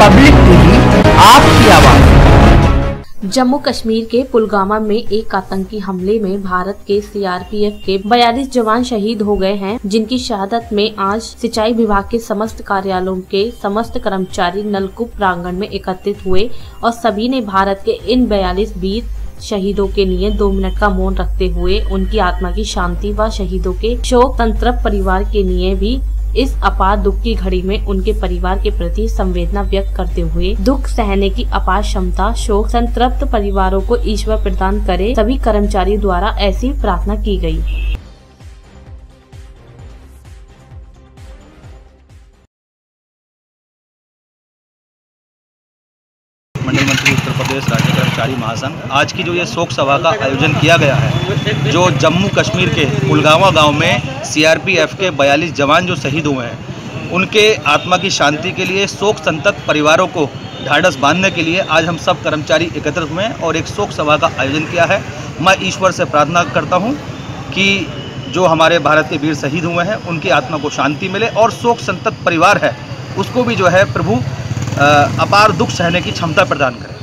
Public TV आपकी आवाज़। जम्मू कश्मीर के पुलवामा में एक आतंकी हमले में भारत के सीआरपीएफ के 42 जवान शहीद हो गए हैं, जिनकी शहादत में आज सिंचाई विभाग के समस्त कार्यालयों के समस्त कर्मचारी नलकूप प्रांगण में एकत्रित हुए और सभी ने भारत के इन 42 वीर शहीदों के लिए दो मिनट का मौन रखते हुए उनकी आत्मा की शांति व शहीदों के शोक तंत्र परिवार के लिए भी इस अपार दुख की घड़ी में उनके परिवार के प्रति संवेदना व्यक्त करते हुए, दुख सहने की अपार क्षमता, शोक, संतृप्त परिवारों को ईश्वर प्रदान करे, सभी कर्मचारी द्वारा ऐसी प्रार्थना की। मंडल मंत्री उत्तर प्रदेश राज्य कर्मचारी महासंघ, आज की जो ये शोक सभा का आयोजन किया गया है, जो जम्मू कश्मीर के पुलगावा गाँव में सीआरपीएफ के 42 जवान जो शहीद हुए हैं, उनके आत्मा की शांति के लिए, शोक संतप्त परिवारों को ढाढ़स बांधने के लिए आज हम सब कर्मचारी एकत्रित हुए हैं और एक शोक सभा का आयोजन किया है। मैं ईश्वर से प्रार्थना करता हूँ कि जो हमारे भारत के वीर शहीद हुए हैं, उनकी आत्मा को शांति मिले और शोक संतप्त परिवार है, उसको भी जो है प्रभु अपार दुख सहने की क्षमता प्रदान करें।